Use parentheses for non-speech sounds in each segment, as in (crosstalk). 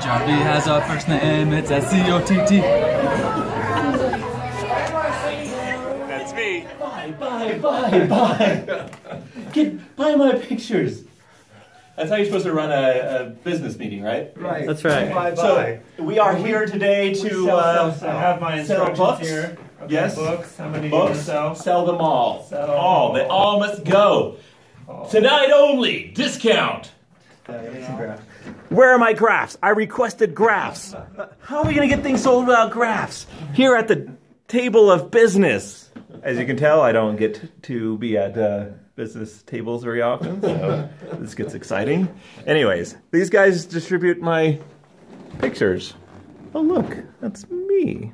Scott Jarvie has a first name, it's S-C-O-T-T. That's me. Bye, bye, bye, bye. Get buy my pictures. That's how you're supposed to run a, a business meeting, right? Right. That's right. Bye, bye. So we are here today to Sell, uh, sell, sell. I have my sell books. here. Okay, Yes. Books. How many do you Books. sell? Sell them all. Sell all. They all must go. Tonight only. Discount. Where are my graphs? I requested graphs. How are we going to get things sold without graphs? Here at the table of business. As you can tell, I don't get to be at uh, business tables very often, so (laughs) this gets exciting. Anyways, these guys distribute my pictures. Oh, look, that's me.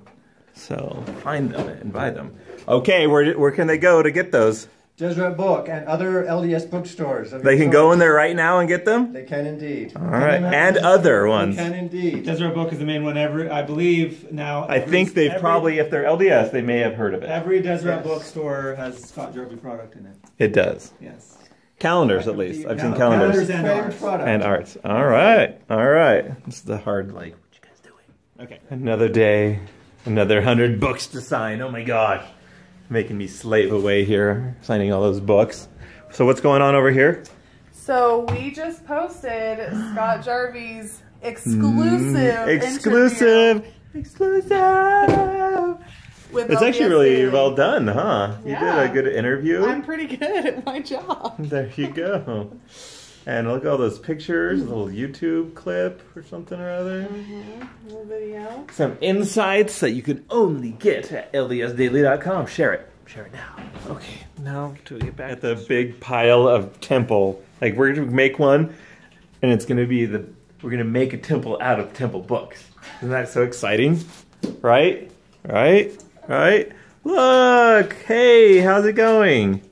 So find them and buy them. Okay, where, where can they go to get those? Deseret Book and other LDS bookstores. They can go in there right now and get them? They can indeed. All right, and other ones. They can indeed. Deseret Book is the main one. Every I believe now. I every- think they've every- probably, if they're LDS, they may have heard of it. Every Deseret Yes. bookstore has Scott Jarvie product in it. It does. Yes. Calendars, at least. I've seen Calendars calendars. and Favorite arts. And arts. All right, all right. This is the hard, like, what you guys doing? Okay. Another day, another hundred books to sign. Oh my gosh. Making me slave away here, signing all those books. So what's going on over here? So we just posted Scott Jarvie's exclusive mm, interview Exclusive. Exclusive. with It's actually really well done, huh? You Yeah. did a good interview. I'm pretty good at my job. There you go. And look at all those pictures, a little YouTube clip or something or other. Mm-hmm, little video. Some insights that you can only get at ldsdaily.com. Share it. Share it now. Okay, now to get back at the big pile of temple. Like we're gonna make one, and it's gonna be the we're gonna make a temple out of temple books. Isn't that so exciting? Right? Right? Right? Look! Hey, how's it going?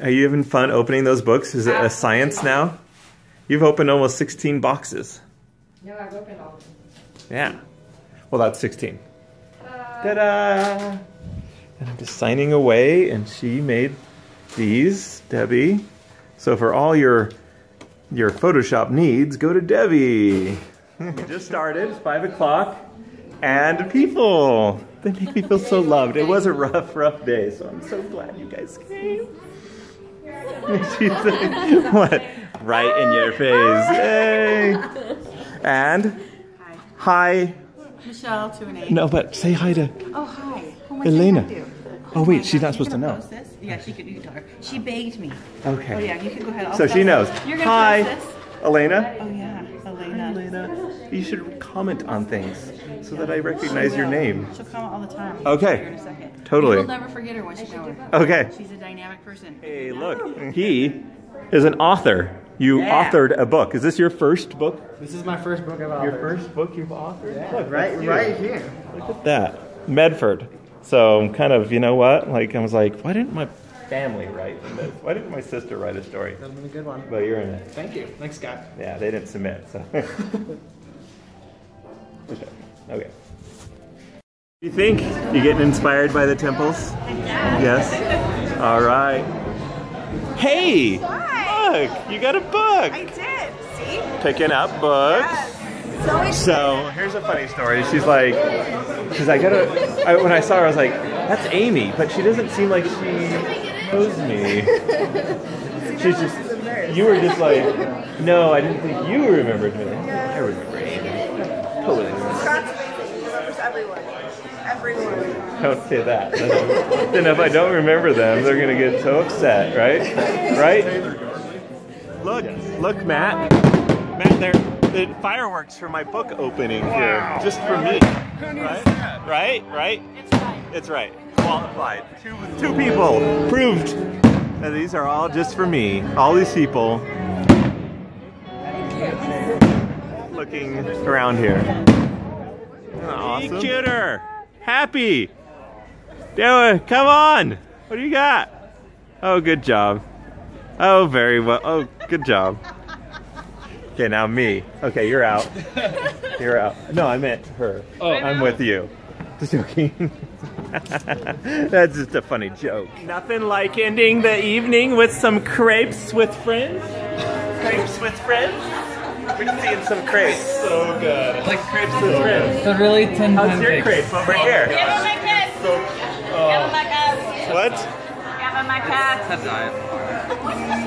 Are you having fun opening those books? Is it a science now? You've opened almost 16 boxes. No, I've opened all of them. Yeah. Well, that's 16. Uh, Ta-da! And I'm just signing away, and she made these, Debbie. So for all your your Photoshop needs, go to Debbie. we just started. It's five o'clock, and people they make me feel so loved. It was a rough, rough day, so I'm so glad you guys came. (laughs) She's like, what? Right in your face. Hey. And hi. Michelle to an A. No, but say hi to Oh, hi. Who Elena. saying? Oh wait, she's oh not supposed to know. post this? Yeah, she could. You can tell her. She begged me. Okay. Oh yeah, you can go ahead. I'll So she knows. You're gonna Hi, post? Elena. Oh yeah, Elena. Elena, you should comment on things so that I recognize your name. She'll comment all the time. Okay. Here in a second. Totally. You will never forget her once you know her. Okay. She's a dynamic person. Hey, look, he is an author. You Yeah. authored a book. Is this your first book? This is my first book I've Your first book you've authored? Yeah, Look, right, you. right here. Look at that. Medford. So I'm kind of, you know what? Like, I was like, why didn't my family write this? Why didn't my sister write a story? That'd been a good one. But you're in it. Thank you. Thanks, Scott. Yeah, they didn't submit, so. okay. (laughs) You think you're getting inspired by the temples? Yes. All right. Hey, look, you got a book. I did. See? Picking up books. So. So here's a funny story. She's like, she's like, I gotta. I, when I saw her, I was like, that's Amy, but she doesn't seem like she knows me. (laughs) She's just. You were just like, no, I didn't think you remembered me. I remember Amy. Totally. remember. Scott's amazing. He remembers everyone. Everyone. Don't say that. then if I don't remember them, they're gonna get so upset, right? Right? Look, look, Matt. Matt, there. The fireworks for my book opening here, just for me. Right? Right? Right? It's right. It's right. Qualified. Two, two people proved. that these are all just for me. All these people looking around here. Awesome. Be cuter. Happy. Do it. Come on. What do you got? Oh, good job. Oh, very well. Oh, good job. Okay, now me. Okay, you're out. You're out. No, I meant her. Oh. I'm with you. Just joking. (laughs) That's just a funny joke. Nothing like ending the evening with some crepes with friends. Crepes with friends. We're just eating some crepes. So good. Like crepes and crepes. the really thin How's your pancakes. crepe over here? Give him my kiss. So, Give him my uh, kiss. what? Give him my kiss. That's diet.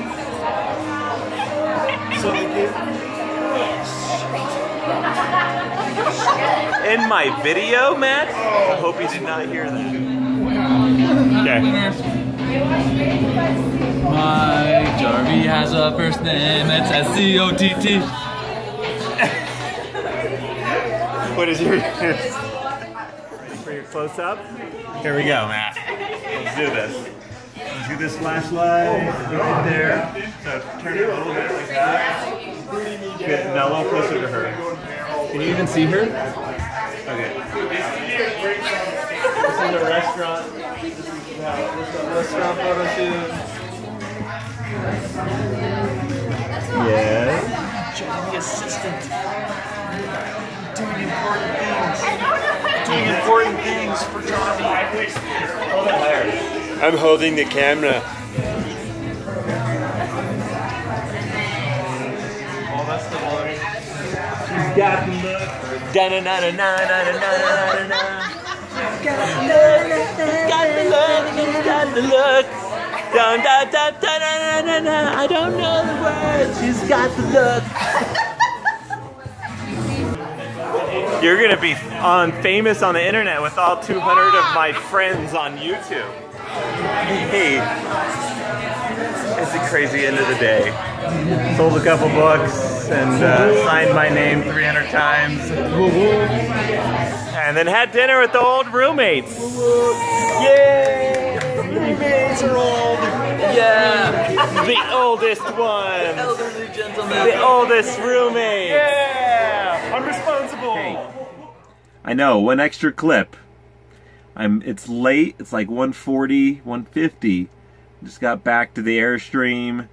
(laughs) In my video, Matt? I hope you did not hear that. Okay. My Jarvie has a first name. It's S C O T T. (laughs) What is your Ready for your close up? Here we go, Matt. Let's do this. Let's do this flashlight right there. So turn it a little bit like that. Good. Now a little closer to her. Can you even see her? Okay. This is a restaurant. This is how this is a restaurant photo shoot. Yes. Johnny assistant. Doing important things. Doing important things for Johnny. Hold it there. I'm holding the camera. Oh, that's the one. She's got the look. Da na na na na na na na na na. She's got the look. She's got the look. Dun da da da na na na na. I don't know the words. She's got the look. You're gonna be on famous on the internet with all 200 of my friends on YouTube. Hey, it's a crazy end of the day. Sold a couple books and uh, signed my name 300 times. And then had dinner with the old roommates. Yay! Roommates are old. Yeah. The oldest one. Elderly gentleman. The oldest roommate. Yeah. I'm responsible. I know. One extra clip. I'm. It's late. It's like 140, 150. Just got back to the airstream.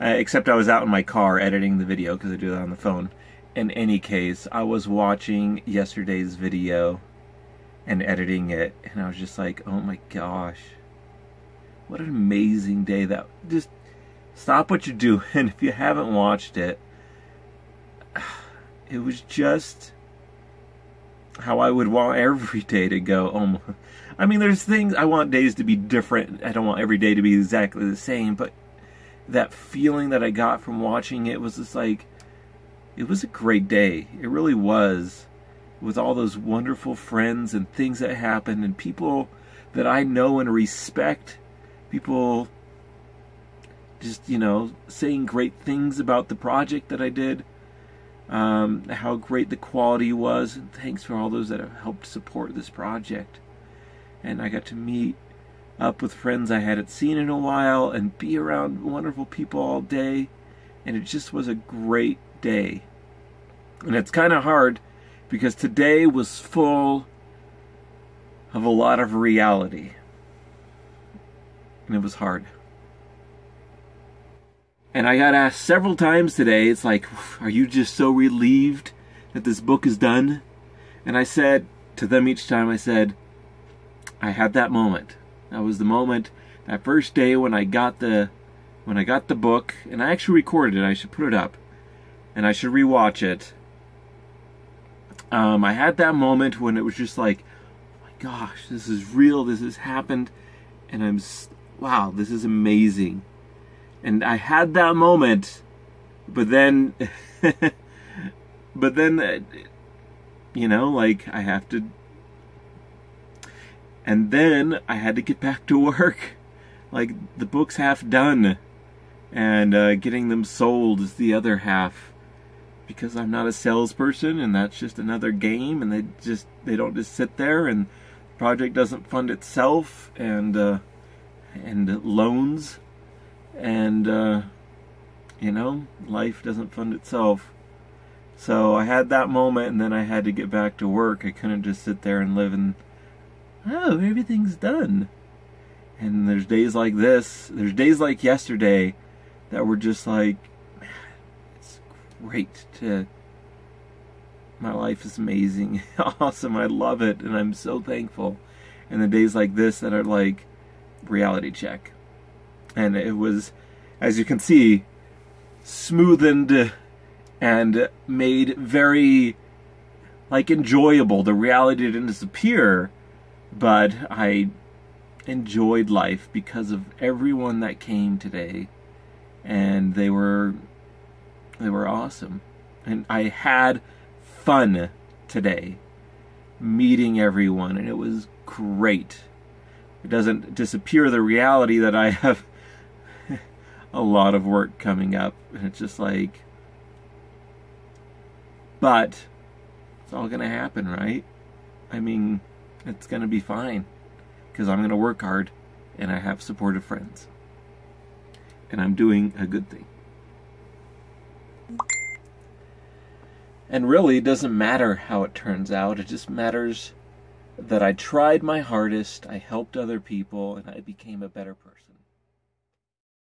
Uh, except I was out in my car editing the video because I do that on the phone. In any case, I was watching yesterday's video and editing it, and I was just like, oh my gosh. What an amazing day that just stop what you're doing (laughs) if you haven't watched it. (sighs) It was just how I would want every day to go. Oh my. I mean, there's things I want days to be different. I don't want every day to be exactly the same, but that feeling that I got from watching it was just like it was a great day. It really was. With all those wonderful friends and things that happened and people that I know and respect. People just, you know, saying great things about the project that I did. Um, how great the quality was. And thanks for all those that have helped support this project. And I got to meet up with friends I hadn't seen in a while and be around wonderful people all day. And it just was a great day. And it's kind of hard because today was full of a lot of reality. And it was hard. And I got asked several times today, it's like, are you just so relieved that this book is done? And I said to them each time, I said, I had that moment. That was the moment, that first day when I got the when I got the book, and I actually recorded it, I should put it up. And I should rewatch it. Um, I had that moment when it was just like, oh my gosh, this is real, this has happened, and I'm, wow, this is amazing. And I had that moment, but then, (laughs) but then, uh, you know, like I have to, and then I had to get back to work. (laughs) Like the book's half done, and uh, getting them sold is the other half because I'm not a salesperson and that's just another game and they just they don't just sit there and the project doesn't fund itself and uh, and loans and uh, you know life doesn't fund itself. So I had that moment and then I had to get back to work. I couldn't just sit there and live in oh everything's done. And there's days like this there's days like yesterday that were just like great to my life is amazing (laughs) awesome i love it and i'm so thankful. And the days like this that are like reality check. And it was as you can see smoothened and made very like enjoyable. The reality didn't disappear, but I enjoyed life because of everyone that came today. And they were they were awesome. And I had fun today meeting everyone and it was great. It doesn't disappear the reality that I have (laughs) a lot of work coming up and it's just like but it's all going to happen, right? I mean, it's going to be fine because I'm going to work hard and I have supportive friends. And I'm doing a good thing. And really, it doesn't matter how it turns out. It just matters that I tried my hardest, I helped other people, and I became a better person.